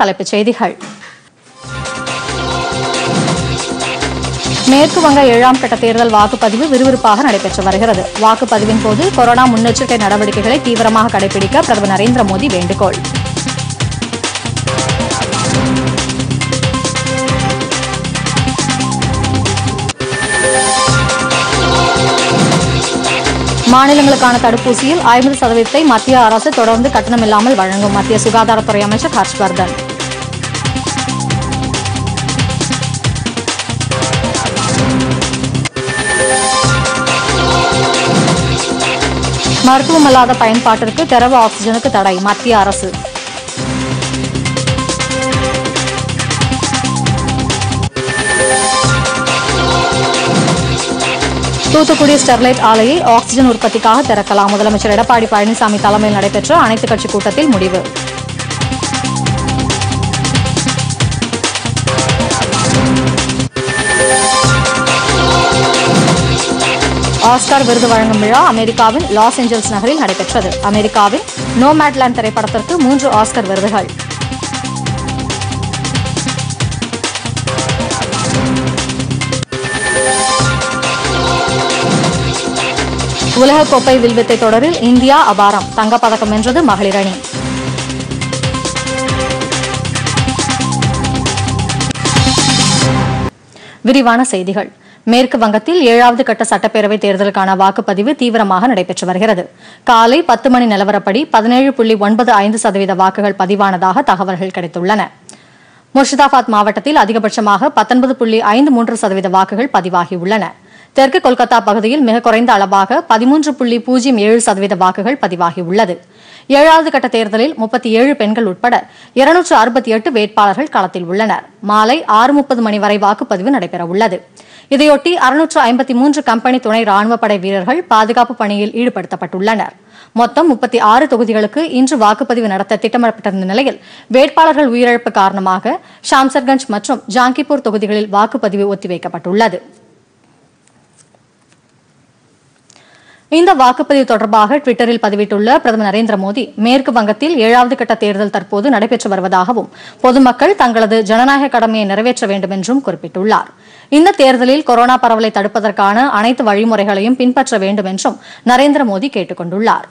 தலைப்புச் செய்திகள். மேற்கு வங்க ஏழாம் கட்ட தேர்தல் வாக்குப்பதிவு விறுவிறுப்பாக நடைபெற்று வருகிறது. வாக்குப்பதிவின் போது கொரோனா முன்னெச்சரிக்கை நடவடிக்கைகளை தீவிரமாக கடைபிடிக்க பிரதமர் நரேந்திர மோடி வேண்டுகோள். மாநிலங்களுக்கான தடுப்பூசியில் ஐம்பது சதவீதத்தை மத்திய அரசு தொடர்ந்து கட்டணமில்லாமல் வழங்கும் மத்திய சுகாதாரத்துறை அமைச்சர் ஹர்ஷ்வர்தன். மருத்துவமல்லாத பயன்பாட்டிற்கு திரவ ஆக்சிஜனுக்கு தடை மத்திய அரசு. தூத்துக்குடி ஸ்டெர்லைட் ஆலையை ஆக்சிஜன் உற்பத்திக்காக திறக்கலாம். முதலமைச்சர் எடப்பாடி பழனிசாமி தலைமையில் நடைபெற்ற அனைத்துக் கட்சி கூட்டத்தில் முடிவு. ஆஸ்கார் விருது வழங்கும் விழா அமெரிக்காவின் லாஸ் ஏஞ்சல்ஸ் நகரில் நடைபெற்றது. அமெரிக்காவின் நோமேட்லேண்ட் திரைப்படத்திற்கு மூன்று ஆஸ்கர் விருதுகள். உலகக்கோப்பை வில்வித்தை தொடரில் இந்தியா அபாரம். தங்கப்பதக்கம் வென்றது மகளிர் அணி. விரிவான செய்திகள். மேற்கு வங்கத்தில் ஏழாவது கட்ட சட்டப்பேரவை தேர்தலுக்கான வாக்குப்பதிவு தீவிரமாக நடைபெற்று வருகிறது. காலை பத்து மணி நிலவரப்படி பதினேழு புள்ளி ஒன்பது ஐந்து சதவீத வாக்குகள் பதிவானதாக தகவல்கள் கிடைத்துள்ளன. முர்ஷிதாபாத் மாவட்டத்தில் அதிகபட்சமாக பத்தொன்பது புள்ளி ஐந்து மூன்று சதவீத வாக்குகள் பதிவாகியுள்ளன. தெற்கு கொல்கத்தா பகுதியில் மிக குறைந்த அளவாக பதிமூன்று புள்ளி பூஜ்ஜியம் ஏழு சதவீத வாக்குகள் பதிவாகியுள்ளது. ஏழாவது கட்ட தேர்தலில் முப்பத்தி ஏழு பெண்கள் உட்பட இருநூற்று அறுபத்தி எட்டு வேட்பாளர்கள் களத்தில் உள்ளனர். மாலை ஆறு முப்பது மணி வரை வாக்குப்பதிவு நடைபெறவுள்ளது. இதையொட்டி அறுநூற்று ஐம்பத்தி மூன்று கம்பெனி துணை ராணுவப்படை வீரர்கள் பாதுகாப்பு பணியில் ஈடுபடுத்தப்பட்டுள்ளனர். மொத்தம் முப்பத்தி ஆறு தொகுதிகளுக்கு இன்று வாக்குப்பதிவு நடத்த திட்டமிடப்பட்டிருந்த நிலையில் வேட்பாளர்கள் உயிரிழப்பு காரணமாக ஷாம்சர்கஞ்ச் மற்றும் ஜாங்கிப்பூர் தொகுதிகளில் வாக்குப்பதிவு ஒத்திவைக்கப்பட்டுள்ளது. இந்த வாக்குப்பதிவு தொடர்பாக டுவிட்டரில் பதிவிட்டுள்ள பிரதமர் நரேந்திர மோடி மேற்கு வங்கத்தில் ஏழாவது கட்ட தேர்தல் தற்போது நடைபெற்று வருவதாகவும் பொதுமக்கள் தங்களது ஜனநாயக கடமையை நிறைவேற்ற வேண்டும் என்றும் குறிப்பிட்டுள்ளார். இந்த தேர்தலில் கொரோனா பரவலை தடுப்பதற்கான அனைத்து வழிமுறைகளையும் பின்பற்ற வேண்டும் என்றும் நரேந்திர மோடி கேட்டுக் கொண்டுள்ளாா்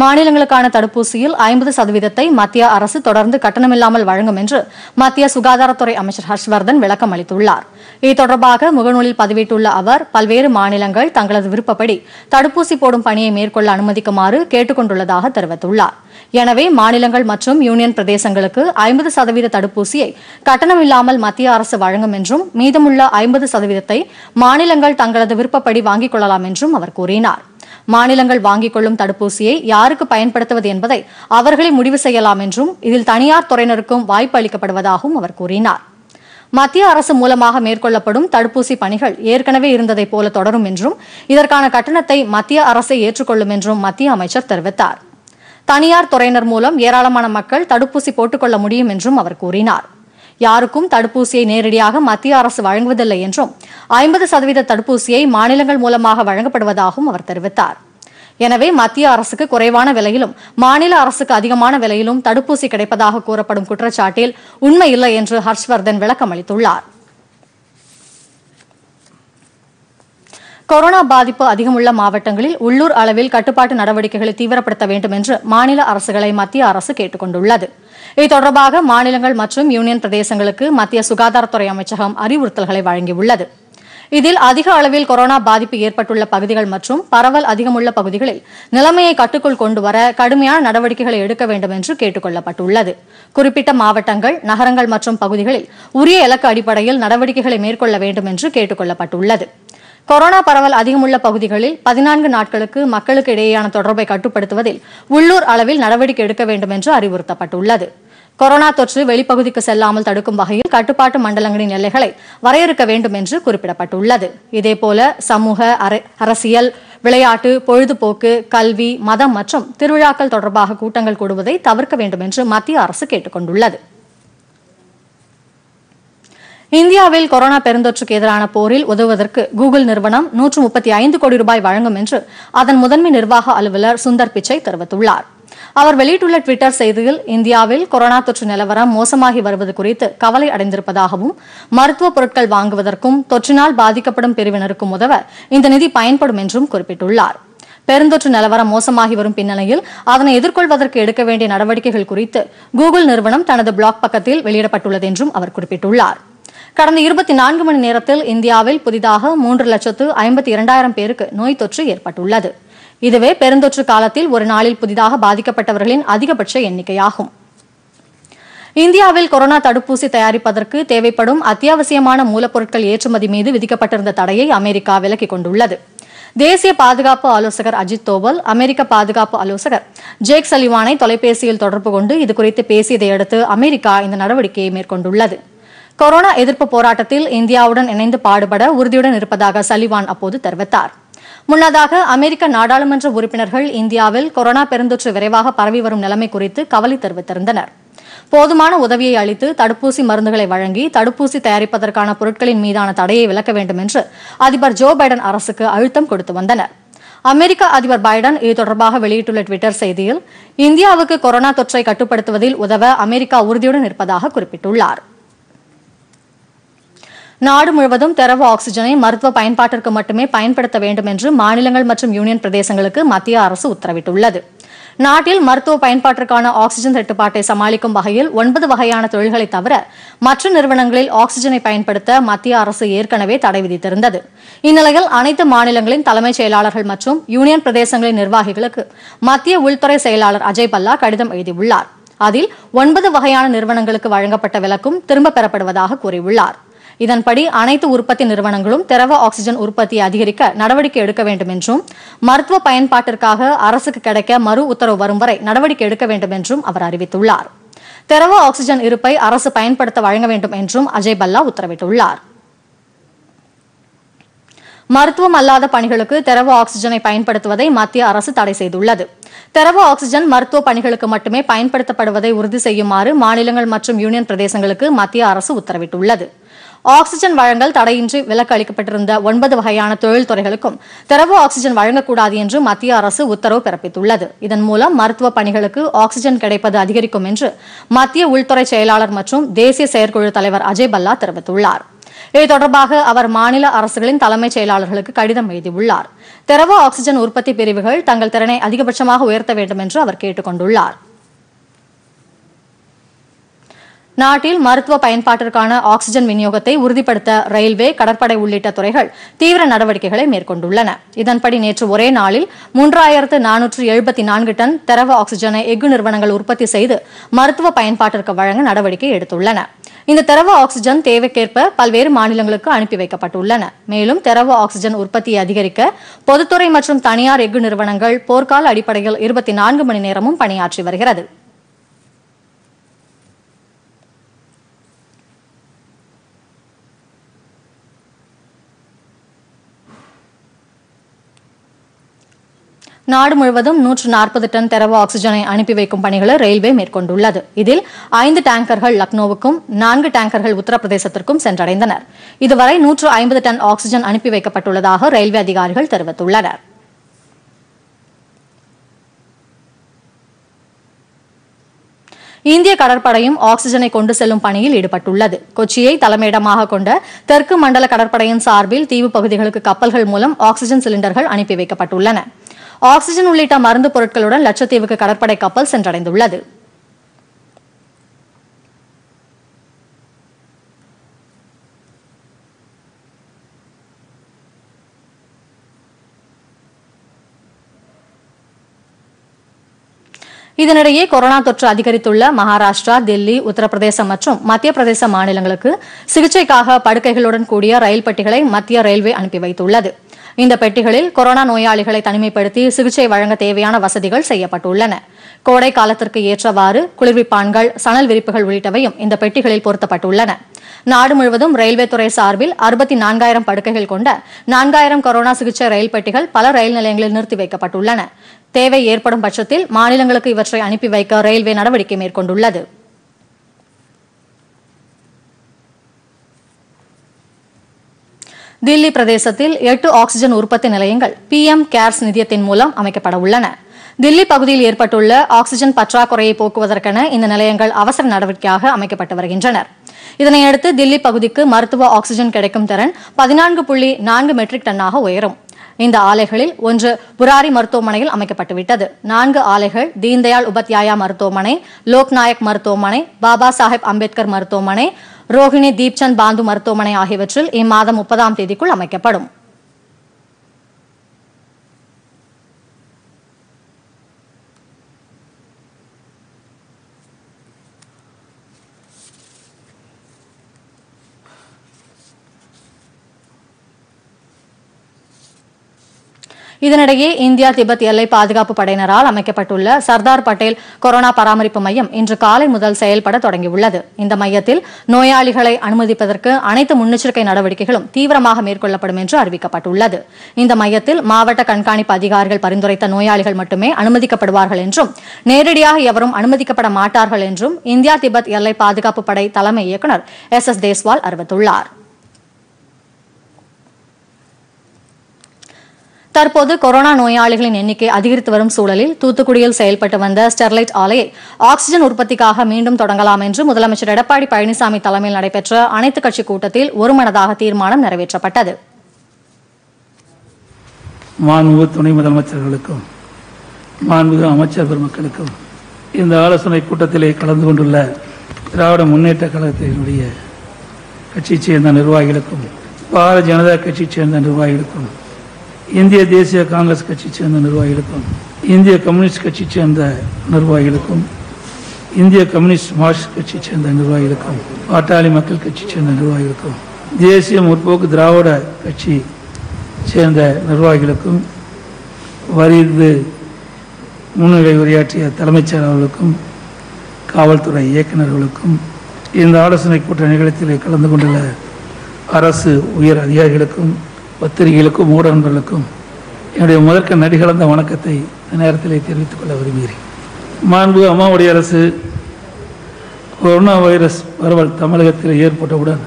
மாநிலங்களுக்கான தடுப்பூசியில் ஐம்பது சதவீதத்தை மத்திய அரசு தொடர்ந்து கட்டணமில்லாமல் வழங்கும் என்று மத்திய சுகாதாரத்துறை அமைச்சர் ஹர்ஷ்வர்தன் விளக்கம் அளித்துள்ளார். இது தொடர்பாக முகநூலில் பதிவிட்டுள்ள அவர் பல்வேறு மாநிலங்கள் தங்களது விருப்பப்படி தடுப்பூசி போடும் பணியை மேற்கொள்ள அனுமதிக்குமாறு கேட்டுக் கொண்டுள்ளதாக தெரிவித்துள்ளார். எனவே மாநிலங்கள் மற்றும் யூனியன் பிரதேசங்களுக்கு ஐம்பது சதவீத தடுப்பூசியை கட்டணமில்லாமல் மத்திய அரசு வழங்கும் என்றும் மீதமுள்ள ஐம்பது சதவீதத்தை மாநிலங்கள் தங்களது விருப்பப்படி வாங்கிக் கொள்ளலாம் என்றும் அவர் கூறினார். மாநிலங்கள் வாங்கிக் கொள்ளும் தடுப்பூசியை யாருக்கு பயன்படுத்துவது என்பதை அவர்களே முடிவு செய்யலாம் என்றும் இதில் தனியார் துறையினருக்கும் வாய்ப்பு அளிக்கப்படுவதாகவும் அவர் கூறினார். மத்திய அரசு மூலமாக மேற்கொள்ளப்படும் தடுப்பூசி பணிகள் ஏற்கனவே இருந்ததைப் போல தொடரும் என்றும் இதற்கான கட்டணத்தை மத்திய அரசை ஏற்றுக்கொள்ளும் என்றும் மத்திய அமைச்சர் தெரிவித்தார். தனியார் துறையினர் மூலம் ஏராளமான மக்கள் தடுப்பூசி போட்டுக்கொள்ள முடியும் என்றும் அவர் கூறினார். யாருக்கும் தடுப்பூசியை நேரடியாக மத்திய அரசு வழங்குவதில்லை என்றும் ஐம்பது சதவீத தடுப்பூசியை மாநிலங்கள் மூலமாக வழங்கப்படுவதாகவும் அவர் தெரிவித்தார். எனவே மத்திய அரசுக்கு குறைவான விலையிலும் மாநில அரசுக்கு அதிகமான விலையிலும் தடுப்பூசி கிடைப்பதாக கூறப்படும் குற்றச்சாட்டில் உண்மை இல்லை என்று ஹர்ஷ்வர்தன் விளக்கம் அளித்துள்ளார் கொரோனா பாதிப்பு அதிகமுள்ள மாவட்டங்களில் உள்ளூர் அளவில் கட்டுப்பாட்டு நடவடிக்கைகளை தீவிரப்படுத்த வேண்டும் என்று மாநில அரசுகளை மத்திய அரசு கேட்டுக் கொண்டுள்ளது இது தொடர்பாக மாநிலங்கள் மற்றும் யூனியன் பிரதேசங்களுக்கு மத்திய சுகாதாரத்துறை அமைச்சகம் அறிவுறுத்தல்களை வழங்கியுள்ளது. இதில் அதிக அளவில் கொரோனா பாதிப்பு ஏற்பட்டுள்ள பகுதிகள் மற்றும் பரவல் அதிகமுள்ள பகுதிகளில் நிலைமையை கட்டுக்குள் கொண்டுவர கடுமையான நடவடிக்கைகளை எடுக்க வேண்டும் என்று கேட்டுக் கொள்ளப்பட்டுள்ளது குறிப்பிட்ட மாவட்டங்கள் நகரங்கள் மற்றும் பகுதிகளில் உரிய இலக்கு அடிப்படையில் நடவடிக்கைகளை மேற்கொள்ள வேண்டும் என்று கேட்டுக் கொள்ளப்பட்டுள்ளது கொரோனா பரவல் அதிகமுள்ள பகுதிகளில் பதினான்கு நாட்களுக்கு மக்களுக்கு இடையேயான தொடர்பை கட்டுப்படுத்துவதில் உள்ளூர் அளவில் நடவடிக்கை எடுக்க வேண்டும் என்று அறிவுறுத்தப்பட்டுள்ளது. கொரோனா தொற்று வெளிப்பகுதிக்கு செல்லாமல் தடுக்கும் வகையில் கட்டுப்பாட்டு மண்டலங்களின் எல்லைகளை வரையறுக்க வேண்டும் என்று குறிப்பிடப்பட்டுள்ளது. இதேபோல சமூக அர- அரசியல் விளையாட்டு பொழுதுபோக்கு கல்வி மதம் மற்றும் திருவிழாக்கள் தொடர்பாக கூட்டங்கள் கூடுவதை தவிர்க்க வேண்டும் என்று மத்திய அரசு கேட்டுக் கொண்டுள்ளது இந்தியாவில் கொரோனா பெருந்தொற்றுக்கு எதிரான போரில் உதவுவதற்கு கூகுள் நிறுவனம் நூற்று முப்பத்தி ஐந்து கோடி ரூபாய் வழங்கும் என்று அதன் முதன்மை நிர்வாக அலுவலர் சுந்தர் பிச்சை தெரிவித்துள்ளார். அவர் வெளியிட்டுள்ள டுவிட்டர் செய்தியில் இந்தியாவில் கொரோனா தொற்று நிலவரம் மோசமாகி வருவது குறித்து கவலை அடைந்திருப்பதாகவும் மருத்துவ பொருட்கள் வாங்குவதற்கும் தொற்றினால் பாதிக்கப்படும் பிரிவினருக்கும் உதவ இந்த நிதி பயன்படும் என்றும் குறிப்பிட்டுள்ளார். பெருந்தொற்று நிலவரம் மோசமாகி வரும் பின்னணியில் அதனை எதிர்கொள்வதற்கு எடுக்க வேண்டிய நடவடிக்கைகள் குறித்து கூகுள் நிறுவனம் தனது பிளாக் பக்கத்தில் வெளியிடப்பட்டுள்ளது என்றும் அவர் குறிப்பிட்டுள்ளார். கடந்த இருபத்தி நான்கு மணி நேரத்தில் இந்தியாவில் புதிதாக மூன்று லட்சத்து ஐம்பத்தி இரண்டாயிரம் பேருக்கு நோய் தொற்று ஏற்பட்டுள்ளது. இதுவே பெருந்தொற்று காலத்தில் ஒரு நாளில் புதிதாக பாதிக்கப்பட்டவர்களின் அதிகபட்ச எண்ணிக்கையாகும். இந்தியாவில் கொரோனா தடுப்பூசி தயாரிப்பதற்கு தேவைப்படும் அத்தியாவசியமான மூலப்பொருட்கள் ஏற்றுமதி மீது விதிக்கப்பட்டிருந்த தடையை அமெரிக்கா விலக்கிக் கொண்டுள்ளது. தேசிய பாதுகாப்பு ஆலோசகர் அஜித் தோவல் அமெரிக்க பாதுகாப்பு ஆலோசகர் ஜேக் சலிவானை தொலைபேசியில் தொடர்பு கொண்டு இதுகுறித்து பேசியதை அடுத்து அமெரிக்கா இந்த நடவடிக்கையை மேற்கொண்டுள்ளது. கொரோனா எதிர்ப்பு போராட்டத்தில் இந்தியாவுடன் இணைந்து பாடுபட உறுதியுடன் இருப்பதாக சலிவான் அப்போது தெரிவித்தார். முன்னதாக அமெரிக்க நாடாளுமன்ற உறுப்பினர்கள் இந்தியாவில் கொரோனா பெருந்தொற்று விரைவாக பரவி வரும் நிலைமை குறித்து கவலை தெரிவித்திருந்தனர். போதுமான உதவியை அளித்து தடுப்பூசி மருந்துகளை வழங்கி தடுப்பூசி தயாரிப்பதற்கான பொருட்களின் மீதான தடையை விலக்க வேண்டும் என்று அதிபர் ஜோ பைடன் அரசுக்கு அழுத்தம் கொடுத்து வந்தனர். அமெரிக்க அதிபர் பைடன் இது தொடர்பாக வெளியிட்டுள்ள டுவிட்டர் செய்தியில் இந்தியாவுக்கு கொரோனா தொற்றை கட்டுப்படுத்துவதில் உதவ அமெரிக்கா உறுதியுடன் இருப்பதாக குறிப்பிட்டுள்ளார். நாடு முழுவதும் திரவ ஆக்ஸிஜனை மருத்துவ பயன்பாட்டிற்கு மட்டுமே பயன்படுத்த வேண்டும் என்று மாநிலங்கள் மற்றும் யூனியன் பிரதேசங்களுக்கு மத்திய அரசு உத்தரவிட்டுள்ளது. நாட்டில் மருத்துவ பயன்பாட்டிற்கான ஆக்ஸிஜன் தட்டுப்பாட்டை சமாளிக்கும் வகையில் ஒன்பது வகையான தொழில்களை தவிர மற்ற நிறுவனங்களில் ஆக்ஸிஜனை பயன்படுத்த மத்திய அரசு ஏற்கனவே தடை விதித்திருந்தது. இந்நிலையில் அனைத்து மாநிலங்களின் தலைமைச் செயலாளர்கள் மற்றும் யூனியன் பிரதேசங்களின் நிர்வாகிகளுக்கு மத்திய உள்துறை செயலாளர் அஜய் பல்லா கடிதம் எழுதியுள்ளார். அதில் ஒன்பது வகையான நிறுவனங்களுக்கு வழங்கப்பட்ட விலக்கும் திரும்பப் பெறப்படுவதாக கூறியுள்ளார். இதன்படி அனைத்து உற்பத்தி நிறுவனங்களும் திரவ ஆக்ஸிஜன் உற்பத்தியை அதிகரிக்க நடவடிக்கை எடுக்க வேண்டும் என்றும் மருத்துவ பயன்பாட்டிற்காக அரசுக்கு கிடைக்க மறு உத்தரவு வரும் வரை நடவடிக்கை எடுக்க வேண்டும் என்றும் அவர் அறிவித்துள்ளார். திரவ ஆக்ஸிஜன் இருப்பை அரசு பயன்படுத்த வழங்க வேண்டும் என்றும் அஜய் பல்லா உத்தரவிட்டுள்ளார். மருத்துவம் அல்லாத பணிகளுக்கு திரவ ஆக்ஸிஜனை பயன்படுத்துவதை மத்திய அரசு தடை செய்துள்ளது. திரவ ஆக்ஸிஜன் மருத்துவ பணிகளுக்கு மட்டுமே பயன்படுத்தப்படுவதை உறுதி செய்யுமாறு மாநிலங்கள் மற்றும் யூனியன் பிரதேசங்களுக்கு மத்திய அரசு உத்தரவிட்டுள்ளது. ஆக்சிஜன் வழங்கல் தடையின்றி விலக்கு அளிக்கப்பட்டிருந்த ஒன்பது வகையான தொழில்துறைகளுக்கும் திரவ ஆக்சிஜன் வழங்கக்கூடாது என்று மத்திய அரசு உத்தரவு பிறப்பித்துள்ளது. இதன் மூலம் மருத்துவ பணிகளுக்கு ஆக்சிஜன் கிடைப்பது அதிகரிக்கும் என்று மத்திய உள்துறை செயலாளர் மற்றும் தேசிய செயற்குழு தலைவர் அஜய் பல்லா தெரிவித்துள்ளார். இது தொடர்பாக அவர் மாநில அரசுகளின் தலைமைச் செயலாளர்களுக்கு கடிதம் எழுதியுள்ளார். திரவ ஆக்சிஜன் உற்பத்தி பிரிவுகள் தங்கள் திறனை அதிகபட்சமாக உயர்த்த வேண்டும் என்று அவர் கேட்டுக் கொண்டுள்ளார் நாட்டில் மருத்துவ பயன்பாட்டிற்கான ஆக்ஸிஜன் விநியோகத்தை உறுதிப்படுத்த ரயில்வே கடற்படை உள்ளிட்ட துறைகள் தீவிர நடவடிக்கைகளை மேற்கொண்டுள்ளன. இதன்படி நேற்று ஒரே நாளில் மூன்றாயிரத்து நானூற்று எழுபத்தி நான்கு டன் திரவ ஆக்ஸிஜனை எஃகு நிறுவனங்கள் உற்பத்தி செய்து மருத்துவ பயன்பாட்டிற்கு வழங்க நடவடிக்கை எடுத்துள்ளன. இந்த திரவ ஆக்ஸிஜன் தேவைக்கேற்ப பல்வேறு மாநிலங்களுக்கு அனுப்பி வைக்கப்பட்டுள்ளன. மேலும் திரவ ஆக்ஸிஜன் உற்பத்தியை அதிகரிக்க பொதுத்துறை மற்றும் தனியார் எஃகு நிறுவனங்கள் போர்க்கால அடிப்படையில் இருபத்தி நான்கு மணி நேரமும் பணியாற்றி வருகிறது. நாடு முழுவதும் நூற்று நாற்பது டன் திரவ ஆக்சிஜனை அனுப்பி வைக்கும் பணிகளை ரயில்வே மேற்கொண்டுள்ளது. இதில் ஐந்து டேங்கர்கள் லக்னோவுக்கும் நான்கு டேங்கர்கள் உத்தரப்பிரதேசத்திற்கும் சென்றடைந்தனர். இதுவரை நூற்று ஐம்பது டன் ஆக்சிஜன் அனுப்பி வைக்கப்பட்டுள்ளதாக ரயில்வே அதிகாரிகள் தெரிவித்துள்ளனர். இந்திய கடற்படையும் ஆக்ஸிஜனை கொண்டு செல்லும் பணியில் ஈடுபட்டுள்ளது. கொச்சியை தலைமையிடமாக கொண்ட தெற்கு மண்டல கடற்படையின் சார்பில் தீவு பகுதிகளுக்கு கப்பல்கள் மூலம் ஆக்ஸிஜன் சிலிண்டர்கள் அனுப்பி வைக்கப்பட்டுள்ளன. ஆக்சிஜன் உள்ளிட்ட மருந்து பொருட்களுடன் லட்சத்தீவுக்கு கடற்படை கப்பல் சென்றடைந்துள்ளது. இதனிடையே கொரோனா தொற்று அதிகரித்துள்ள மகாராஷ்டிரா தில்லி உத்தரப்பிரதேசம் மற்றும் மத்திய பிரதேச மாநிலங்களுக்கு சிகிச்சைக்காக படுக்கைகளுடன் கூடிய ரயில் பெட்டிகளை மத்திய ரயில்வே அனுப்பி வைத்துள்ளது. இந்த பெட்டிகளில் கொரோனா நோயாளிகளை தனிமைப்படுத்தி சிகிச்சை வழங்க தேவையான வசதிகள் செய்யப்பட்டுள்ளன. கோடை காலத்திற்கு ஏற்றவாறு குளிர்விப்பான்கள் சணல் விரிப்புகள் உள்ளிட்டவையும் இந்த பெட்டிகளில் பொருத்தப்பட்டுள்ளன. நாடு முழுவதும் ரயில்வே துறை சார்பில் அறுபத்தி நான்காயிரம் படுக்கைகள் கொண்ட நான்காயிரம் கொரோனா சிகிச்சை ரயில் பெட்டிகள் பல ரயில் நிலையங்களில் நிறுத்தி வைக்கப்பட்டுள்ளன. தேவை ஏற்படும் பட்சத்தில் மாநிலங்களுக்கு இவற்றை அனுப்பி வைக்க ரயில்வே நடவடிக்கை மேற்கொண்டுள்ளது. தில்லி பிரதேசத்தில் எட்டு ஆக்ஸிஜன் உற்பத்தி நிலையங்கள் பிஎம் கேர்ஸ் நிதியத்தின் மூலம் அமைக்கப்பட உள்ளன. தில்லி பகுதியில் ஏற்பட்டுள்ள ஆக்ஸிஜன் பற்றாக்குறையை போக்குவதற்கென இந்த நிலையங்கள் அவசர நடவடிக்கையாக அமைக்கப்பட்டு வருகின்றன இதனையடுத்து தில்லி பகுதிக்கு மருத்துவ ஆக்ஸிஜன் கிடைக்கும் திறன் பதினான்கு புள்ளி நான்கு மெட்ரிக் டன்னாக உயரும். இந்த ஆலைகளில் ஒன்று புராரி மருத்துவமனையில் அமைக்கப்பட்டுவிட்டது நான்கு ஆலைகள் தீன்தயாள் உபத்யாயா மருத்துவமனை லோக்நாயக் மருத்துவமனை பாபா சாஹேப் அம்பேத்கர் மருத்துவமனை ரோஹிணி தீப்சந்த் பாந்து மருத்துவமனை ஆகியவற்றில் இம்மாதம் முப்பதாம் தேதிக்குள் அமைக்கப்படும். இதனிடையே இந்தியா திபெத் எல்லை பாதுகாப்பு படையினரால் அமைக்கப்பட்டுள்ள சர்தார் பட்டேல் கொரோனா பராமரிப்பு மையம் இன்று காலை முதல் செயல்பட தொடங்கியுள்ளது. இந்த மையத்தில் நோயாளிகளை அனுமதிப்பதற்கு அனைத்து முன்னெச்சரிக்கை நடவடிக்கைகளும் தீவிரமாக மேற்கொள்ளப்படும் என்று அறிவிக்கப்பட்டுள்ளது. இந்த மையத்தில் மாவட்ட கண்காணிப்பு அதிகாரிகள் பரிந்துரைத்த நோயாளிகள் மட்டுமே அனுமதிக்கப்படுவார்கள் என்றும் நேரடியாக எவரும் அனுமதிக்கப்பட மாட்டார்கள் என்றும் இந்தியா திபெத் எல்லை பாதுகாப்பு படை தலைமை இயக்குநர் எஸ் எஸ் தேஸ்வால் அறிவித்துள்ளார். தற்போது கொரோனா நோயாளிகளின் எண்ணிக்கை அதிகரித்து வரும் சூழலில் தூத்துக்குடியில் செயல்பட்டு வந்த ஸ்டெர்லைட் ஆலையை ஆக்ஸிஜன் உற்பத்திக்காக மீண்டும் தொடங்கலாம் என்று முதலமைச்சர் எடப்பாடி பழனிசாமி தலைமையில் நடைபெற்ற அனைத்துக் கட்சி கூட்டத்தில் ஒருமனதாக தீர்மானம் நிறைவேற்றப்பட்டது. மாண்புமிகு துணை முதலமைச்சர்களுக்கும் மாண்புமிகு அமைச்சர் பெருமக்களுக்கும் இந்த ஆலோசனை கூட்டத்திலே கலந்து கொண்டுள்ள திராவிட முன்னேற்ற கழகத்தினுடைய கட்சியைச் சேர்ந்த நிர்வாகிகளுக்கும் பாரதிய ஜனதா கட்சியைச் சேர்ந்த நிர்வாகிகளுக்கும் இந்திய தேசிய காங்கிரஸ் கட்சி சேர்ந்த நிர்வாகிகளுக்கும் இந்திய கம்யூனிஸ்ட் கட்சி சேர்ந்த நிர்வாகிகளுக்கும் இந்திய கம்யூனிஸ்ட் மார்க்சிஸ்ட் கட்சி சேர்ந்த நிர்வாகிகளுக்கும் பாட்டாளி மக்கள் கட்சி சேர்ந்த நிர்வாகிகளுக்கும் தேசிய முற்போக்கு திராவிட கட்சி சேர்ந்த நிர்வாகிகளுக்கும் வரிந்து முன்னிலை உரையாற்றிய தலைமைச் செயலாளர்களுக்கும் காவல்துறை இயக்குநர்களுக்கும் இந்த ஆலோசனை கூட்ட நிகழ்ச்சியில் கலந்து கொண்டுள்ள அரசு உயர் அதிகாரிகளுக்கும் பத்திரிகைகளுக்கும் ஊடகங்களுக்கும் என்னுடைய முதற்க நடிகலந்த வணக்கத்தை நேரத்தில் நேரத்திலே தெரிவித்துக் கொள்ள விரும்புகிறேன். மாண்பு அம்மாவுடைய அரசு கொரோனா வைரஸ் பரவல் தமிழகத்தில் ஏற்பட்டவுடன்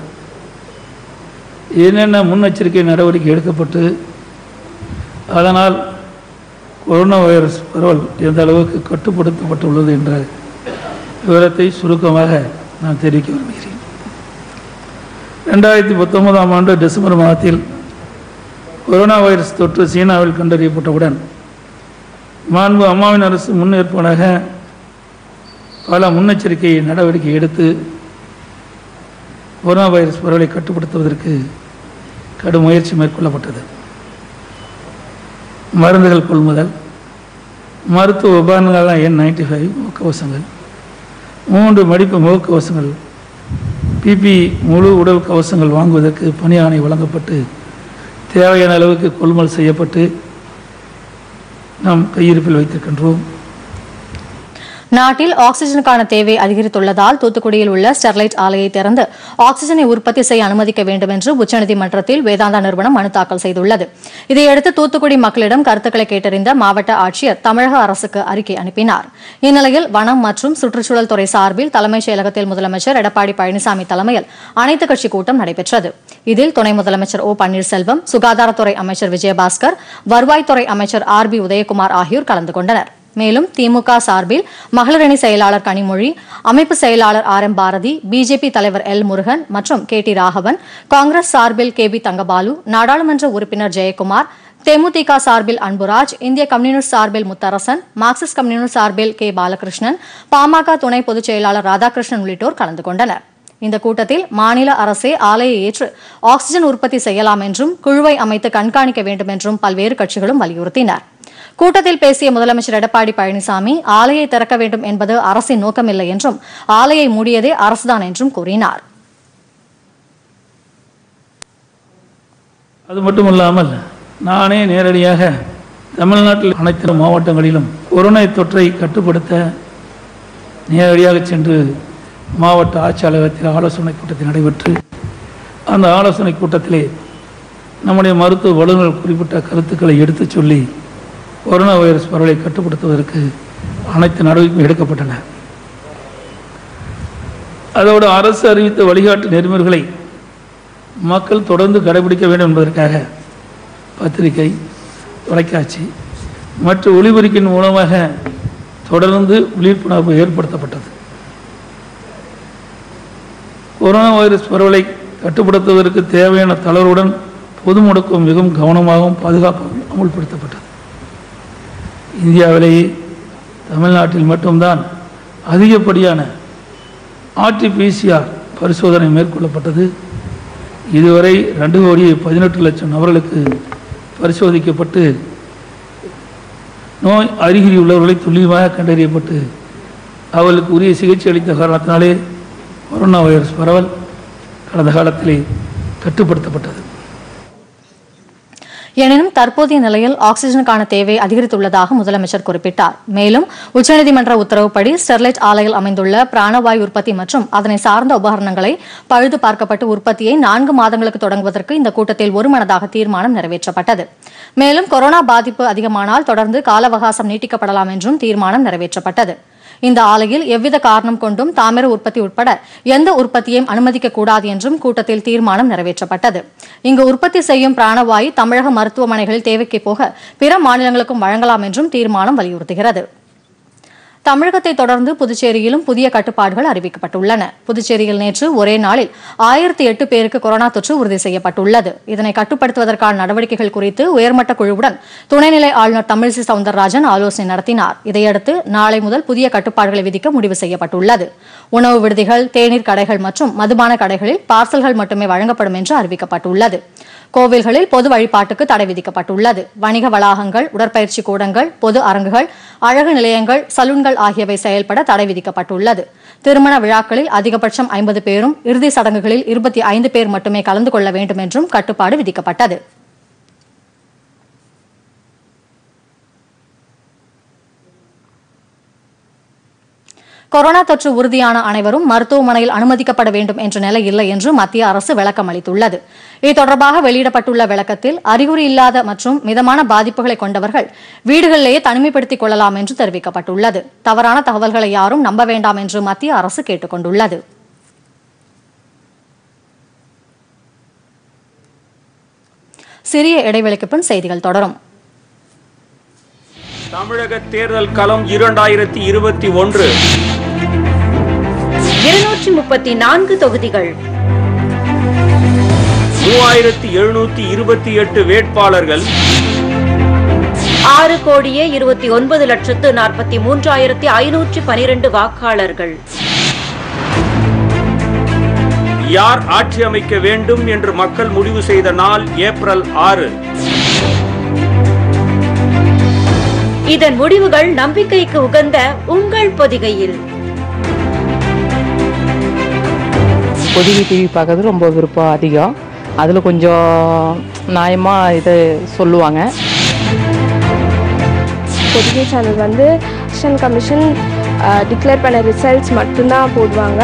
என்னென்ன முன்னெச்சரிக்கை நடவடிக்கை எடுக்கப்பட்டு அதனால் கொரோனா வைரஸ் பரவல் எந்த அளவுக்கு கட்டுப்படுத்தப்பட்டுள்ளது என்ற விவரத்தை சுருக்கமாக நான் தெரிவிக்க விரும்புகிறேன். ரெண்டாயிரத்தி பத்தொன்பதாம் ஆண்டு டிசம்பர் மாதத்தில் கொரோனா வைரஸ் தொற்று சீனாவில் கண்டறியப்பட்டவுடன் மாண்பு அம்மாவின் அரசு முன்னேற்பாடாக பல முன்னெச்சரிக்கை நடவடிக்கை எடுத்து கொரோனா வைரஸ் பரவலை கட்டுப்படுத்துவதற்கு கடும் முயற்சி மேற்கொள்ளப்பட்டது. மருந்துகள் கொள்முதல் மருத்துவ உபகரணங்களான என் நைன்டி ஃபைவ் முகக்கவசங்கள் மூன்று மடிப்பு முகக்கவசங்கள் பிபி முழு உடல் கவசங்கள் வாங்குவதற்கு பணி ஆணை வழங்கப்பட்டு தேவையான அளவுக்கு கொள்முதல் செய்யப்பட்டு நாம் கையிருப்பில் வைத்திருக்கின்றோம். நாட்டில் ஆக்ஸிஜனுக்கான தேவை அதிகரித்துள்ளதால் தூத்துக்குடியில் உள்ள ஸ்டெர்லைட் ஆலையை திறந்து ஆக்ஸிஜனை உற்பத்தி செய்ய அனுமதிக்க வேண்டும் என்று உச்சநீதிமன்றத்தில் வேதாந்தா நிறுவனம் மனு தாக்கல் செய்துள்ளது. இதையடுத்து தூத்துக்குடி மக்களிடம் கருத்துக்களை கேட்டறிந்த மாவட்ட ஆட்சியர் தமிழக அரசுக்கு அறிக்கை அனுப்பினார். இந்நிலையில் வனம் மற்றும் சுற்றுச்சூழல் துறை சார்பில் தலைமைச் செயலகத்தில் முதலமைச்சர் எடப்பாடி பழனிசாமி தலைமையில் அனைத்துக் கட்சி கூட்டம் நடைபெற்றது. இதில் துணை முதலமைச்சர் ஓ பன்னீர்செல்வம் சுகாதாரத்துறை அமைச்சர் விஜயபாஸ்கர் வருவாய்த்துறை அமைச்சர் ஆர் பி உதயகுமார் ஆகியோர் கலந்து கொண்டனர். மேலும் திமுக சார்பில் மகளிரணி செயலாளர் கனிமொழி அமைப்பு செயலாளர் ஆர் எம் பாரதி பிஜேபி தலைவர் எல் முருகன் மற்றும் கே டி ராகவன் காங்கிரஸ் சார்பில் கே பி தங்கபாலு நாடாளுமன்ற உறுப்பினர் ஜெயக்குமார் தேமுதிக சார்பில் அன்புராஜ் இந்திய கம்யூனிஸ்ட் சார்பில் முத்தரசன் மார்க்சிஸ்ட் கம்யூனிஸ்ட் சார்பில் கே பாலகிருஷ்ணன் பாமக துணை பொதுச் செயலாளர் ராதாகிருஷ்ணன் உள்ளிட்டோர் கலந்து கொண்டனர். இந்த கூட்டத்தில் மாநில அரசே ஆலையை ஏற்று ஆக்ஸிஜன் உற்பத்தி செய்யலாம் என்றும் குழுவை அமைத்து கண்காணிக்க வேண்டும் என்றும் பல்வேறு கட்சிகளும் வலியுறுத்தினா் கூட்டத்தில் பேசிய முதலமைச்சர் எடப்பாடி பழனிசாமி ஆலையை திறக்க வேண்டும் என்பது அரசின் நோக்கமில்லை என்றும் ஆலையை மூடியதே அரசுதான் என்றும் கூறினார். அது மட்டும் இல்லாமல் நானே நேரடியாக தமிழ்நாட்டில் அனைத்து மாவட்டங்களிலும் கொரோனா தொற்றை கட்டுப்படுத்த நேரடியாக சென்று மாவட்ட ஆட்சி ஆலோசனை கூட்டத்தில் நடைபெற்று அந்த ஆலோசனை கூட்டத்திலே நம்முடைய மருத்துவ வல்லுநர்கள் குறிப்பிட்ட கருத்துக்களை எடுத்துச் சொல்லி கொரோனா வைரஸ் பரவலை கட்டுப்படுத்துவதற்கு அனைத்து நடவடிக்கையும் எடுக்கப்பட்டன. அதோடு அரசு அறிவித்த வழிகாட்டு நெறிமுறைகளை மக்கள் தொடர்ந்து கடைபிடிக்க வேண்டும் என்பதற்காக பத்திரிகை தொலைக்காட்சி மற்ற ஒளிபெருக்கின் மூலமாக தொடர்ந்து விழிப்புணர்வு ஏற்படுத்தப்பட்டது. கொரோனா வைரஸ் பரவலை கட்டுப்படுத்துவதற்கு தேவையான தளர்வுடன் பொது முடக்கம் மிகவும் கவனமாகவும் பாதுகாப்பாகவும் அமுல்படுத்தப்பட்டது. இந்தியாவிலேயே தமிழ்நாட்டில் மட்டும்தான் அதிகப்படியான ஆர்டிபிசிஆர் பரிசோதனை மேற்கொள்ளப்பட்டது. இதுவரை ரெண்டு கோடி பதினெட்டு லட்சம் நபர்களுக்கு பரிசோதிக்கப்பட்டு நோய் அறிகுறி உள்ளவர்களை துல்லியமாக கண்டறியப்பட்டு அவர்களுக்கு உரிய சிகிச்சை அளித்த காரணத்தினாலே கொரோனா வைரஸ் பரவல் கடந்த காலத்திலே கட்டுப்படுத்தப்பட்டது. எனினும் தற்போதைய நிலையில் ஆக்ஸிஜனுக்கான தேவை அதிகரித்துள்ளதாக முதலமைச்சர் குறிப்பிட்டார். மேலும் உச்சநீதிமன்ற உத்தரவுப்படி ஸ்டெர்லைட் ஆலையில் அமைந்துள்ள பிராணவாயு உற்பத்தி மற்றும் அதனை சார்ந்த உபகரணங்களை பழுது பார்க்கப்பட்டு உற்பத்தியை நான்கு மாதங்களுக்கு தொடங்குவதற்கு இந்த கூட்டத்தில் ஒருமனதாக தீர்மானம் நிறைவேற்றப்பட்டது. மேலும் கொரோனா பாதிப்பு அதிகமானால் தொடர்ந்து கால அவகாசம் நீட்டிக்கப்படலாம் என்றும் தீர்மானம் நிறைவேற்றப்பட்டது. இந்த ஆலையில் எவ்வித காரணம் கொண்டும் தாமிர உற்பத்தி உட்பட எந்த உற்பத்தியையும் அனுமதிக்க கூடாது என்றும் கூட்டத்தில் தீர்மானம் நிறைவேற்றப்பட்டது. இங்கு உற்பத்தி செய்யும் பிராணவாயு தமிழக மருத்துவமனைகளில் தேவைக்கு போக பிற மாநிலங்களுக்கும் வழங்கலாம் என்றும் தீர்மானம் வலியுறுத்துகிறது. தமிழகத்தை தொடர்ந்து புதுச்சேரியிலும் புதிய கட்டுப்பாடுகள் அறிவிக்கப்பட்டுள்ளன. புதுச்சேரியில் நேற்று ஒரே நாளில் ஆயிரத்தி எட்டு பேருக்கு கொரோனா தொற்று உறுதி செய்யப்பட்டுள்ளது. இதனை கட்டுப்படுத்துவதற்கான நடவடிக்கைகள் குறித்து உயர்மட்ட குழுவுடன் துணைநிலை ஆளுநர் தமிழிசை சவுந்தரராஜன் ஆலோசனை நடத்தினார். இதையடுத்து நாளை முதல் புதிய கட்டுப்பாடுகளை விதிக்க முடிவு செய்யப்பட்டுள்ளது. உணவு விடுதிகள் தேநீர் கடைகள் மற்றும் மதுபான கடைகளில் பார்சல்கள் மட்டுமே வழங்கப்படும் என்று அறிவிக்கப்பட்டுள்ளது. கோவில்களில் பொது வழிபாட்டுக்கு தடை விதிக்கப்பட்டுள்ளது. வணிக வளாகங்கள் உடற்பயிற்சி கூடங்கள் பொது அரங்குகள் அழகு நிலையங்கள் சலூன்கள் ஆகியவை செயல்பட தடை விதிக்கப்பட்டுள்ளது. திருமண விழாக்களில் அதிகபட்சம் ஐம்பது பேரும் இறுதி சடங்குகளில் இருபத்தி ஐந்து பேர் மட்டுமே கலந்து கொள்ள வேண்டும் என்றும் கட்டுப்பாடு விதிக்கப்பட்டது. கொரோனா தொற்று உறுதியான அனைவரும் மருத்துவமனையில் அனுமதிக்கப்பட வேண்டும் என்ற நிலை இல்லை என்று மத்திய அரசு விளக்கம் அளித்துள்ளது. இது தொடர்பாக வெளியிடப்பட்டுள்ள விளக்கத்தில் அறிகுறி இல்லாத மற்றும் மிதமான பாதிப்புகளை கொண்டவர்கள் வீடுகளிலேயே தனிமைப்படுத்திக் கொள்ளலாம் என்று தெரிவிக்கப்பட்டுள்ளது. தவறான தகவல்களை யாரும் நம்ப வேண்டாம் என்று மத்திய அரசு கேட்டுக் கொண்டுள்ளது சிறிய இடைவெளிக்கு பின் செய்திகள் தொடரும். தமிழக தேர்தல் களம் இரண்டாயிரத்தி இருபத்தி ஒன்று. இருநூற்றி முப்பத்தி நான்கு தொகுதிகள். மூவாயிரத்தி எழுநூத்தி இருபத்தி எட்டு வேட்பாளர்கள். ஆறு கோடியே இருபத்தி ஒன்பது லட்சத்து நாற்பத்தி மூன்றாயிரத்தி ஐநூற்றி பனிரெண்டு வாக்காளர்கள். யார் ஆட்சி அமைக்க வேண்டும் என்று மக்கள் முடிவு செய்த நாள் ஏப்ரல் ஆறு. இதன் முடிவுகள் நம்பிக்கைக்கு உகந்த உங்கள் பொதிகையில். பொதிகை டிவி பார்க்கறது ரொம்ப விருப்பம் அதிகம். அதில் கொஞ்சம் நியாயமாக இதை சொல்லுவாங்க. பொதிகை சேனல் வந்து எலெக்ஷன் கமிஷன் டிக்ளேர் பண்ண ரிசல்ட்ஸ் மட்டும்தான் போடுவாங்க.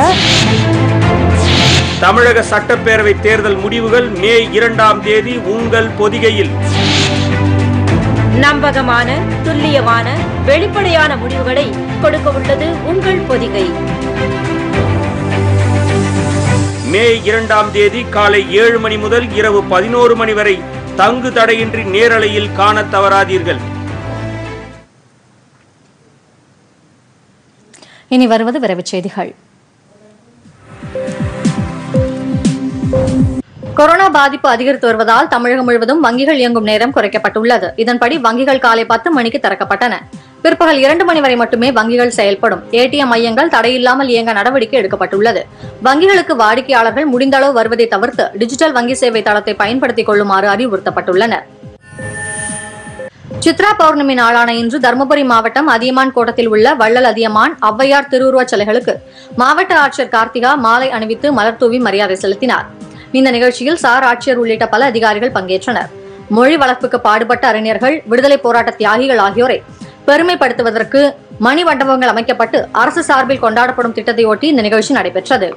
தமிழக சட்டப்பேரவை தேர்தல் முடிவுகள் மே இரண்டாம் தேதி உங்கள் பொதிகையில் நம்பகமான துல்லியமான வெளிப்படையான முடிவுகளை கொடுக்க உள்ளது உங்கள் பொதிகை மே இரண்டாம் தேதி காலை ஏழு மணி முதல் இரவு பதினோரு மணி வரை தங்கு தடையின்றி நேரலையில் காண தவறாதீர்கள். இனி வருவது விரைவுச் செய்திகள். கொரோனா பாதிப்பு அதிகரித்து வருவதால் தமிழகம் முழுவதும் வங்கிகள் இயங்கும் நேரம் குறைக்கப்பட்டுள்ளது. இதன்படி வங்கிகள் காலை பத்து மணிக்கு திறக்கப்பட்டன. பிற்பகல் இரண்டு மணி வரை மட்டுமே வங்கிகள் செயல்படும். ஏடிஎம் மையங்கள் தடையில்லாமல் இயங்க நடவடிக்கை எடுக்கப்பட்டுள்ளது. வங்கிகளுக்கு வாடிக்கையாளர்கள் முடிந்த அளவு வருவதை தவிர்த்து டிஜிட்டல் வங்கி சேவை தளத்தை பயன்படுத்திக் கொள்ளுமாறு அறிவுறுத்தப்பட்டுள்ளனர். சித்ரா பௌர்ணமி நாளான இன்று தருமபுரி மாவட்டம் அதியமான் கோட்டத்தில் உள்ள வள்ளல் அதியமான் ஔவையார் திருவுருவச் சிலைகளுக்கு மாவட்ட ஆட்சியர் கார்த்திகா மாலை அணிவித்து மலர் தூவி மரியாதை செலுத்தினார். இந்த நிகழ்ச்சியில் சார் ஆட்சியர் உள்ளிட்ட பல அதிகாரிகள் பங்கேற்றனர். மொழி வளர்ப்புக்கு பாடுபட்ட அறிஞர்கள் விடுதலை போராட்ட தியாகிகள் ஆகியோரை பெருமைப்படுத்துவதற்கு மணி மண்டபங்கள் அமைக்கப்பட்டு அரசு சார்பில் கொண்டாடப்படும் திட்டத்தையொட்டி இந்த நிகழ்ச்சி நடைபெற்றது.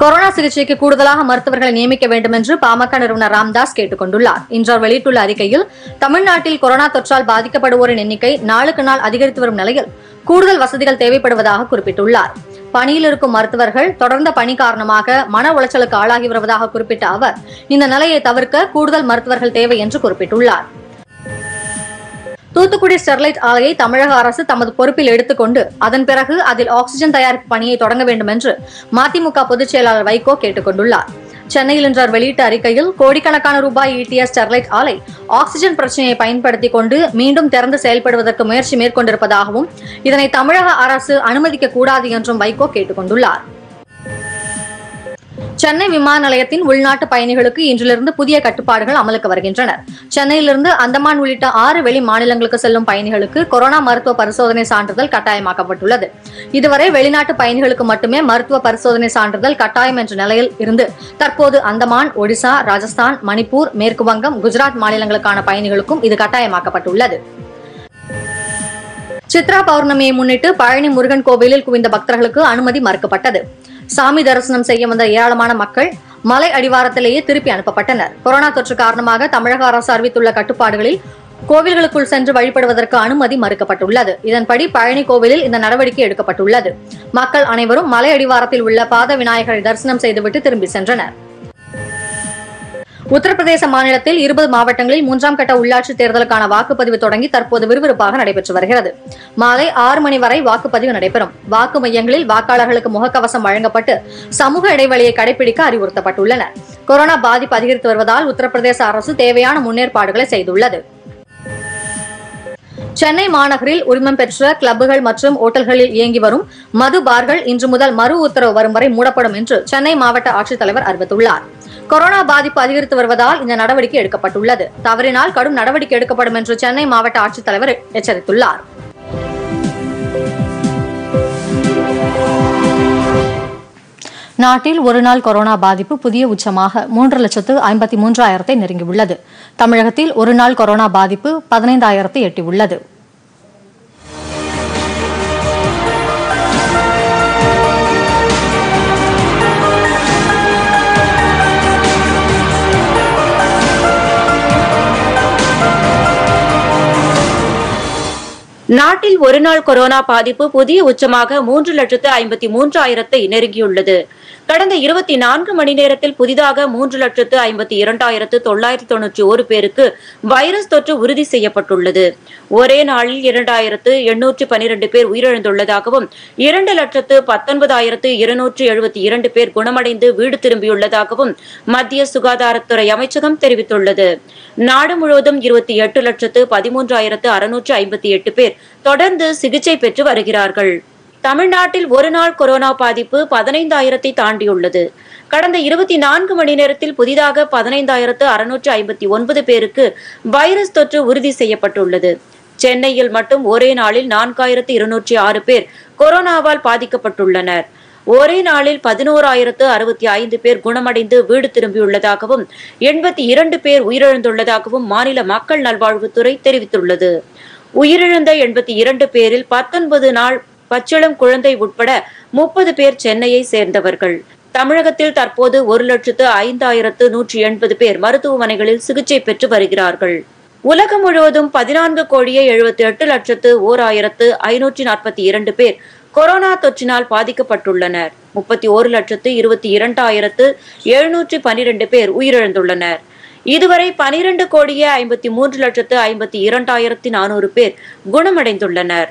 கொரோனா சிகிச்சைக்கு கூடுதலாக மருத்துவர்களை நியமிக்க வேண்டும் என்று பாமக நிறுவனர் ராம்தாஸ் கேட்டுக் கொண்டுள்ளார் இன்று அவர் வெளியிட்டுள்ள அறிக்கையில் தமிழ்நாட்டில் கொரோனா தொற்றால் பாதிக்கப்படுவோரின் எண்ணிக்கை நாளுக்கு நாள் அதிகரித்து வரும் நிலையில் கூடுதல் வசதிகள் தேவைப்படுவதாக குறிப்பிட்டுள்ளார். பணியில் இருக்கும் மருத்துவர்கள் தொடர்ந்த பணி காரணமாக மன உளைச்சலுக்கு ஆளாகி வருவதாக குறிப்பிட்ட அவர் இந்த நிலையை தவிர்க்க கூடுதல் மருத்துவர்கள் தேவை என்று குறிப்பிட்டுள்ளார். தூத்துக்குடி ஸ்டெர்லைட் ஆலையை தமிழக அரசு தமது பொறுப்பில் எடுத்துக்கொண்டு அதன் பிறகு அதில் ஆக்ஸிஜன் தயாரிப்பு பணியை தொடங்க வேண்டும் என்று மதிமுக பொதுச் செயலாளர் வைகோ கேட்டுக் கொண்டுள்ளார் சென்னையில் இன்று அவர் வெளியிட்ட அறிக்கையில் கோடிக்கணக்கான ரூபாய் ஈட்டிய ஸ்டெர்லைட் ஆலை ஆக்சிஜன் பிரச்சனையை பயன்படுத்திக் கொண்டு மீண்டும் திறந்து செயல்படுவதற்கு முயற்சி மேற்கொண்டிருப்பதாகவும் இதனை தமிழக அரசு அனுமதிக்க கூடாது என்றும் வைகோ கேட்டுக்கொண்டுள்ளார். சென்னை விமான நிலையத்தின் உள்நாட்டு பயணிகளுக்கு இன்றிலிருந்து புதிய கட்டுப்பாடுகள் அமலுக்கு வருகின்றன சென்னையிலிருந்து அந்தமான் உள்ளிட்ட ஆறு வெளி மாநிலங்களுக்கு செல்லும் பயணிகளுக்கு கொரோனா மருத்துவ பரிசோதனை சான்றிதழ் கட்டாயமாக்கப்பட்டுள்ளது. இதுவரை வெளிநாட்டு பயணிகளுக்கு மட்டுமே மருத்துவ பரிசோதனை சான்றிதழ் கட்டாயம் என்ற நிலையில் இருந்து தற்போது அந்தமான் ஒடிசா ராஜஸ்தான் மணிப்பூர் மேற்கு வங்கம் குஜராத் மாநிலங்களுக்கான பயணிகளுக்கும் இது கட்டாயமாக்கப்பட்டுள்ளது. சித்ரா பௌர்ணமியை முன்னிட்டு பழனி முருகன் கோவிலில் குவிந்த பக்தர்களுக்கு அனுமதி மறுக்கப்பட்டது. சாமி தரிசனம் செய்ய வந்த ஏராளமான மக்கள் மலை அடிவாரத்திலேயே திருப்பி அனுப்பப்பட்டனர். கொரோனா தொற்று காரணமாக தமிழக அரசு அறிவித்துள்ள கட்டுப்பாடுகளில் கோவில்களுக்குள் சென்று வழிபடுவதற்கு அனுமதி மறுக்கப்பட்டுள்ளது. இதன்படி பழனி கோவிலில் இந்த நடவடிக்கை எடுக்கப்பட்டுள்ளது. மக்கள் அனைவரும் மலை அடிவாரத்தில் உள்ள பாத விநாயகரை தரிசனம் செய்துவிட்டு திரும்பி சென்றனர். உத்தரப்பிரதேச மாநிலத்தில் இருபது மாவட்டங்களில் மூன்றாம் கட்ட உள்ளாட்சி தேர்தலுக்கான வாக்குப்பதிவு தொடங்கி தற்போது விறுவிறுப்பாக நடைபெற்று வருகிறது. மாலை ஆறு மணி வரை வாக்குப்பதிவு நடைபெறும். வாக்கு மையங்களில் வாக்காளர்களுக்கு முகக்கவசம் வழங்கப்பட்டு சமூக இடைவெளியை கடைபிடிக்க அறிவுறுத்தப்பட்டுள்ளனர் கொரோனா பாதிப்பு அதிகரித்து வருவதால் உத்தரப்பிரதேச அரசு தேவையான முன்னேற்பாடுகளை செய்துள்ளது. சென்னை மாநகரில் உரிமம் பெற்ற கிளப்புகள் மற்றும் ஓட்டல்களில் இயங்கி வரும் மது பார்கள் இன்று முதல் மறு உத்தரவு வரும் வரை மூடப்படும் என்று சென்னை மாவட்ட ஆட்சித்தலைவர் அறிவித்துள்ளார். கொரோனா பாதிப்பு அதிகரித்து வருவதால் இந்த நடவடிக்கை எடுக்கப்பட்டுள்ளது. தவறினால் கடும் நடவடிக்கை எடுக்கப்படும் என்று சென்னை மாவட்ட ஆட்சித்தலைவர் எச்சரித்துள்ளார். நாட்டில் ஒருநாள் கொரோனா பாதிப்பு புதிய உச்சமாக மூன்று லட்சத்து ஐம்பத்தி மூன்றாயிரத்தை நெருங்கியுள்ளது. தமிழகத்தில் ஒருநாள் கொரோனா பாதிப்பு பதினைந்தாயிரத்தை எட்டியுள்ளது. நாட்டில் ஒருநாள் கொரோனா பாதிப்பு புதிய உச்சமாக மூன்று லட்சத்து ஐம்பத்தி மூன்றாயிரத்தை நெருங்கியுள்ளது. கடந்த இருபத்தி நான்கு மணி நேரத்தில் புதிதாக மூன்று லட்சத்து ஐம்பத்தி இரண்டாயிரத்து தொள்ளாயிரத்தி தொன்னூற்றி ஒரு பேருக்கு வைரஸ் தொற்று உறுதி செய்யப்பட்டுள்ளது. ஒரே நாளில் இரண்டாயிரத்து எண்ணூற்று பனிரெண்டு பேர் உயிரிழந்துள்ளதாகவும் இரண்டு லட்சத்து பத்தொன்பதாயிரத்து இருநூற்று எழுபத்தி இரண்டு பேர் குணமடைந்து வீடு திரும்பியுள்ளதாகவும் மத்திய சுகாதாரத்துறை அமைச்சகம் தெரிவித்துள்ளது. நாடு முழுவதும் இருபத்தி எட்டு லட்சத்து பதிமூன்றாயிரத்து அறுநூற்று ஐம்பத்தி எட்டு பேர் தொடர்ந்து சிகிச்சை பெற்று வருகிறார்கள். தமிழ்நாட்டில் ஒரு நாள் கொரோனா பாதிப்பு பதினைந்தாயிரத்தை தாண்டியுள்ளது. கடந்த இருபத்தி நான்கு மணி நேரத்தில் புதிதாக பதினைந்தாயிரத்து அறுநூற்று ஐம்பத்தி ஒன்பது பேருக்கு வைரஸ் தொற்று உறுதி செய்யப்பட்டுள்ளது. சென்னையில் மட்டும் ஒரே நாளில் நான்காயிரத்து இருநூற்றி ஆறு பேர் கொரோனாவால் பாதிக்கப்பட்டுள்ளனர். ஒரே நாளில் பதினோராயிரத்து அறுபத்தி ஐந்து பேர் குணமடைந்து வீடு திரும்பியுள்ளதாகவும் எண்பத்தி இரண்டு பேர் உயிரிழந்துள்ளதாகவும் மாநில மக்கள் நல்வாழ்வுத்துறை தெரிவித்துள்ளது. உயிரிழந்த எண்பத்தி இரண்டு பேரில் பத்தொன்பது நாள் பச்சிளம் குழந்தை உட்பட முப்பது பேர் சென்னையை சேர்ந்தவர்கள். தமிழகத்தில் தற்போது ஒரு லட்சத்து ஐந்தாயிரத்து நூற்றி எண்பது பேர் மருத்துவமனைகளில் சிகிச்சை பெற்று வருகிறார்கள். உலகம் முழுவதும் பதினான்கு கோடியே எழுபத்தி எட்டு லட்சத்து ஓர் ஆயிரத்து ஐநூற்றி நாற்பத்தி இரண்டு பேர் கொரோனா தொற்றினால் பாதிக்கப்பட்டுள்ளனர். முப்பத்தி ஒரு லட்சத்து இருபத்தி இரண்டாயிரத்து எழுநூற்றி பன்னிரண்டு பேர் உயிரிழந்துள்ளனர். இதுவரை பனிரெண்டு கோடியே ஐம்பத்தி மூன்று லட்சத்து ஐம்பத்தி இரண்டாயிரத்தி நானூறு பேர் குணமடைந்துள்ளனர்.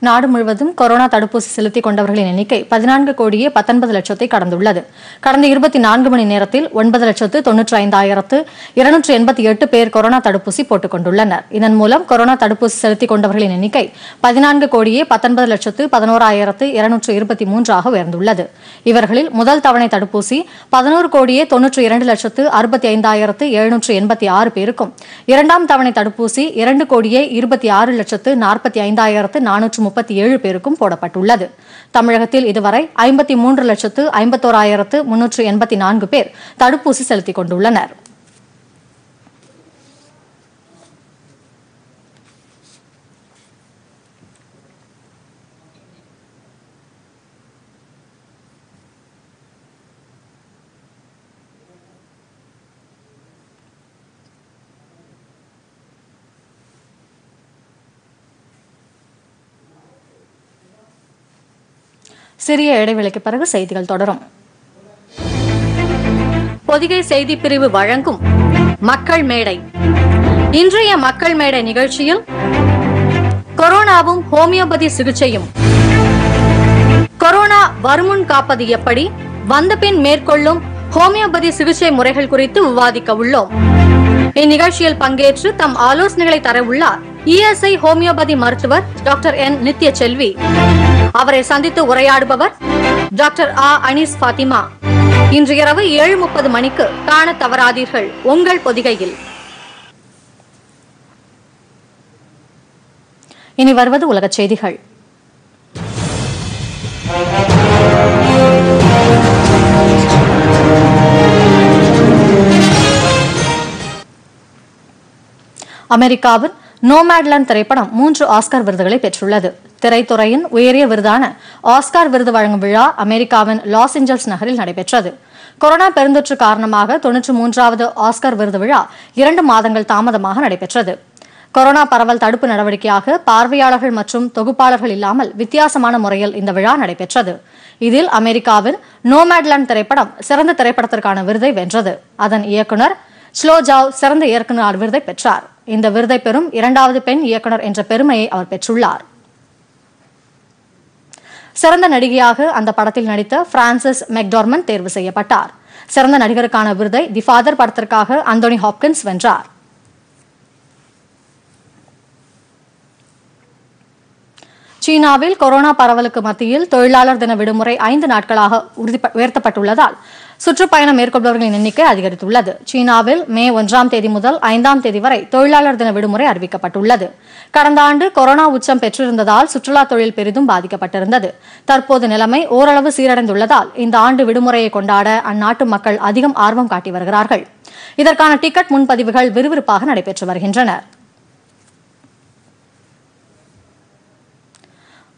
நாடு முழுவதும் கொரோனா தடுப்பூசி செலுத்திக் கொண்டவர்களின் எண்ணிக்கை பதினான்கு கோடியே பத்தொன்பது லட்சத்தை கடந்துள்ளது. கடந்த இருபத்தி நான்கு மணி நேரத்தில் ஒன்பது லட்சத்து தொன்னூற்றி ஐந்தாயிரத்து இருநூற்று எண்பத்தி எட்டு பேர் கொரோனா தடுப்பூசி போட்டுக் கொண்டுள்ளனர். இதன் மூலம் கொரோனா தடுப்பூசி செலுத்திக் கொண்டவர்களின் எண்ணிக்கை பதினான்கு கோடியே பத்தொன்பது லட்சத்து பதினோராயிரத்து இருநூற்று இருபத்தி மூன்றாக உயர்ந்துள்ளது. இவர்களில் முதல் தவணை தடுப்பூசி பதினோரு கோடியே தொன்னூற்றி இரண்டு லட்சத்து அறுபத்தி ஐந்தாயிரத்து எழுநூற்று எண்பத்தி ஆறு பேருக்கும் இரண்டாம் தவணை தடுப்பூசி இரண்டு கோடியே இருபத்தி ஆறு லட்சத்து நாற்பத்தி ஐந்தாயிரத்து நானூற்று முப்பத்தி ஏழு பேருக்கும் போடப்பட்டுள்ளது. தமிழகத்தில் இதுவரை ஐம்பத்தி மூன்று லட்சத்து ஐம்பத்தோராயிரத்து முன்னூற்று எண்பத்தி நான்கு பேர் தடுப்பூசி செலுத்திக் கொண்டுள்ளனர். சிறிய இடைவெளிக்கு பிறகு செய்திகள் தொடரும். பொதிகை செய்தி பிரிவு வழங்கும் மக்கள் மேடை. இன்றைய மக்கள் மேடை நிகழ்ச்சியில் கொரோனாவும் ஹோமியோபதி சிகிச்சையும். கொரோனா வருமுன் காப்பது எப்படி? வந்த பின் மேற்கொள்ளும் ஹோமியோபதி சிகிச்சை முறைகள் குறித்து விவாதிக்க உள்ளோம். இந்நிகழ்ச்சியில் பங்கேற்று தம் ஆலோசனைகளை தர உள்ளார் இஎஸ்ஐ ஹோமியோபதி மருத்துவர் டாக்டர் என் நித்ய செல்வி அவரை சந்தித்து உரையாடுபவர் டாக்டர் ஆ. அனீஸ் பாத்திமா இன்று இரவு ஏழு முப்பது மணிக்கு காண தவறாதீர்கள். உங்கள் பொதிகையில். இனி வருவது உலகச் செய்திகள். அமெரிக்காவின் நோமேட்லேண்ட் திரைப்படம் மூன்று ஆஸ்கர் விருதுகளை பெற்றுள்ளது. திரைத்துறையின் உயரிய விருதான ஆஸ்கார் விருது வழங்கும் விழா அமெரிக்காவின் லாஸ் ஏஞ்சல்ஸ் நகரில் நடைபெற்றது. கொரோனா பெருந்தொற்று காரணமாக தொன்னூற்றி மூன்றாவது ஆஸ்கர் விருது விழா இரண்டு மாதங்கள் தாமதமாக நடைபெற்றது. கொரோனா பரவல் தடுப்பு நடவடிக்கையாக பார்வையாளர்கள் மற்றும் தொகுப்பாளர்கள் இல்லாமல் வித்தியாசமான முறையில் இந்த விழா நடைபெற்றது. இதில் அமெரிக்காவின் நோமேட்லேண்ட் திரைப்படம் சிறந்த திரைப்படத்திற்கான விருதை வென்றது. அதன் இயக்குனர் ஸ்லோஜாவ் சிறந்த இயக்குநர் விருதை பெற்றார். இந்த விருதை பெறும் இரண்டாவது பெண் இயக்குனர் என்ற பெருமையை அவர் பெற்றுள்ளார். சிறந்த நடிகையாக அந்த படத்தில் நடித்த பிரான்சிஸ் மெக்டார்மன் தேர்வு செய்யப்பட்டார். சிறந்த நடிகருக்கான விருதை தி ஃபாதர் படத்திற்காக அந்தோனி ஹாப்கின்ஸ் வென்றார். சீனாவில் கொரோனா பரவலுக்கு மத்தியில் தொழிலாளர் தின விடுமுறை ஐந்து நாட்களாக உறுதி உயர்த்தப்பட்டுள்ளதால் சுற்றுப்பயணம் மேற்கொள்பவர்களின் எண்ணிக்கை அதிகரித்துள்ளது. சீனாவில் மே ஒன்றாம் தேதி முதல் ஐந்தாம் தேதி வரை தொழிலாளர் தின விடுமுறை அறிவிக்கப்பட்டுள்ளது. கடந்த ஆண்டு கொரோனா உச்சம் பெற்றிருந்ததால் சுற்றுலா தொழில் பெரிதும் பாதிக்கப்பட்டிருந்தது. தற்போது நிலைமை ஓரளவு சீரடைந்துள்ளதால் இந்த ஆண்டு விடுமுறையை கொண்டாட அந்நாட்டு மக்கள் அதிகம் ஆர்வம் காட்டி வருகிறார்கள். இதற்கான டிக்கெட் முன்பதிவுகள் விறுவிறுப்பாக நடைபெற்று வருகின்றன.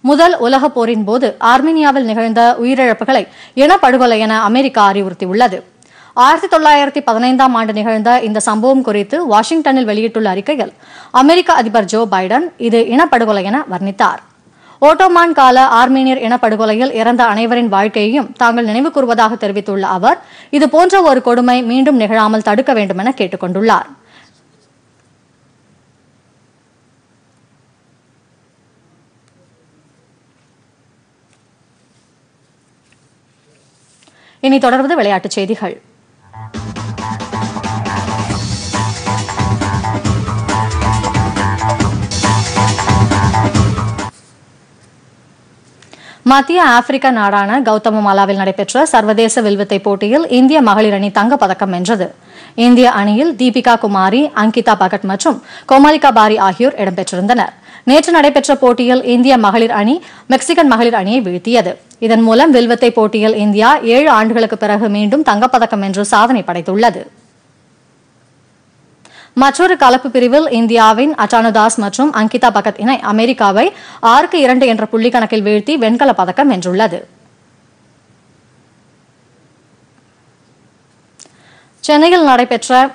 முதல் உலகப் போரின் போது ஆர்மீனியாவில் நிகழ்ந்த உயிரிழப்புகளை இனப்படுகொலை என அமெரிக்கா அறிவுறுத்தியுள்ளது. ஆயிரத்தி தொள்ளாயிரத்தி பதினைந்தாம் ஆண்டு நிகழ்ந்த இந்த சம்பவம் குறித்து வாஷிங்டனில் வெளியிட்டுள்ள அறிக்கையில் அமெரிக்க அதிபர் ஜோ பைடன் இது இனப்படுகொலை என வர்ணித்தார். ஓட்டோமான் கால ஆர்மீனியர் இனப்படுகொலையில் இறந்த அனைவரின் வாழ்க்கையையும் தாங்கள் நினைவு கூறுவதாக தெரிவித்துள்ள அவர் இது போன்ற ஒரு கொடுமை மீண்டும் நிகழாமல் தடுக்க வேண்டும் என கேட்டுக் இனி தொடர்வது விளையாட்டுச் செய்திகள். மத்திய ஆப்பிரிக்க நாடான கௌதம மாலாவில் நடைபெற்ற சர்வதேச வில்வித்தை போட்டியில் இந்திய மகளிர் அணி தங்கப்பதக்கம் வென்றது. இந்திய அணியில் தீபிகா குமாரி அங்கிதா பகட் மற்றும் கோமாலிகா பாரி ஆகியோர் இடம்பெற்றிருந்தனர். நேற்று நடைபெற்ற போட்டியில் இந்திய மகளிர் அணி மெக்சிகன் மகளிர் அணியை வீழ்த்தியது. இதன் மூலம் வில்வத்தை போட்டியில் இந்தியா ஏழு ஆண்டுகளுக்கு பிறகு மீண்டும் தங்கப்பதக்கம் என்று சாதனை படைத்துள்ளது. மற்றொரு கலப்பு பிரிவில் இந்தியாவின் அட்டானுதாஸ் மற்றும் அங்கிதா பகத் இணை அமெரிக்காவை ஆறுக்கு இரண்டு என்ற புள்ளி கணக்கில் வீழ்த்தி வெண்கலப் பதக்கம் வென்றுள்ளது. சென்னையில் நடைபெற்ற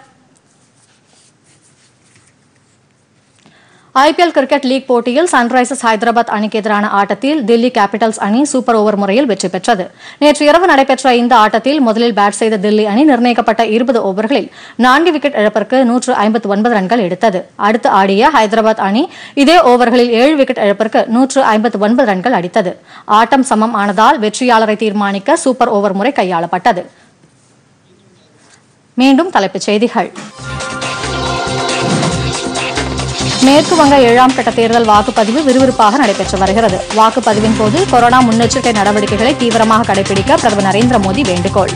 ஐபிஎல் கிரிக்கெட் லீக் போட்டியில் சன்ரைசர்ஸ் ஹைதராபாத் அணிக்கு எதிரான ஆட்டத்தில் தில்லி கேபிட்டல்ஸ் அணி சூப்பர் ஓவர் முறையில் வெற்றி பெற்றது. நேற்று இரவு நடைபெற்ற இந்த ஆட்டத்தில் முதலில் பேட் செய்த தில்லி அணி நிர்ணயிக்கப்பட்ட இருபது ஓவர்களில் நான்கு விக்கெட் இழப்பிற்கு நூற்று ஐம்பத்து ஒன்பது ரன்கள் எடுத்தது. அடுத்து ஆடிய ஹைதராபாத் அணி இதே ஓவர்களில் ஏழு விக்கெட் இழப்பிற்கு நூற்று ஐம்பத்து ஒன்பது ரன்கள் அடித்தது. ஆட்டம் சமம் ஆனதால் வெற்றியாளரை தீர்மானிக்க சூப்பர் ஓவர் முறை கையாளப்பட்டது. மீண்டும் தலைப்புச் செய்திகள். மேற்கு வங்க ஏழாம் கட்ட தேர்தல் வாக்குப்பதிவு விறுவிறுப்பாக நடைபெற்று வருகிறது. வாக்குப்பதிவின் போது கொரோனா முன்னெச்சரிக்கை நடவடிக்கைகளை தீவிரமாக கடைபிடிக்க பிரதமர் நரேந்திர மோடி வேண்டுகோள்.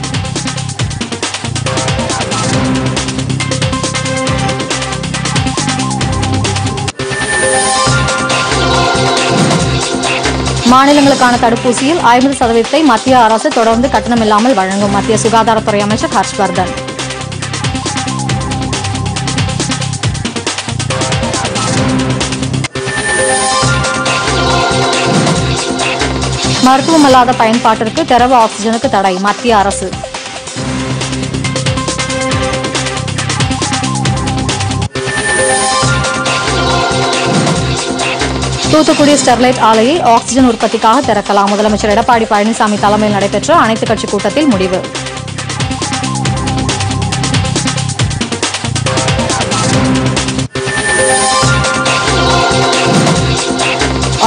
மாநிலங்களுக்கான தடுப்பூசியில் ஐம்பது சதவீதத்தை மத்திய அரசு தொடர்ந்து கட்டணமில்லாமல் வழங்கும் மத்திய சுகாதாரத்துறை அமைச்சர் ஹர்ஷ்வர்தன். மருத்துவமல்லாத பயன்பாட்டிற்கு திரவ ஆக்சிஜனுக்கு தடை மத்திய அரசு. தூத்துக்குடி ஸ்டெர்லைட் ஆலையை ஆக்ஸிஜன் உற்பத்திக்காக திறக்கலாம். முதலமைச்சர் எடப்பாடி பழனிசாமி தலைமையில் நடைபெற்ற அனைத்துக் கட்சி கூட்டத்தில் முடிவு.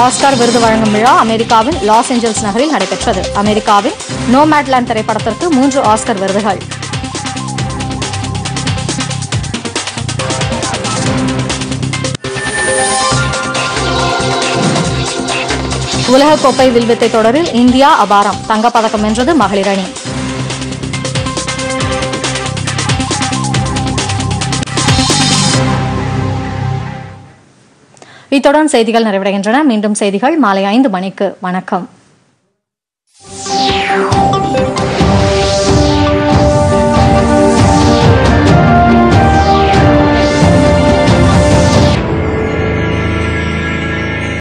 ஆஸ்கார் விருது வழங்கும் விழா அமெரிக்காவின் லாஸ் ஏஞ்சல்ஸ் நகரில் நடைபெற்றது. அமெரிக்காவின் நோமேட்லேண்ட் திரைப்படத்திற்கு மூன்று ஆஸ்கர் விருதுகள். உலகக்கோப்பை வில்வித்தை தொடரில் இந்தியா அபாரம். தங்கப்பதக்கம் வென்றது மகளிர் அணி. இத்துடன் செய்திகள் நிறைவடைகின்றன. மீண்டும் செய்திகள் மாலை ஐந்து மணிக்கு. வணக்கம்.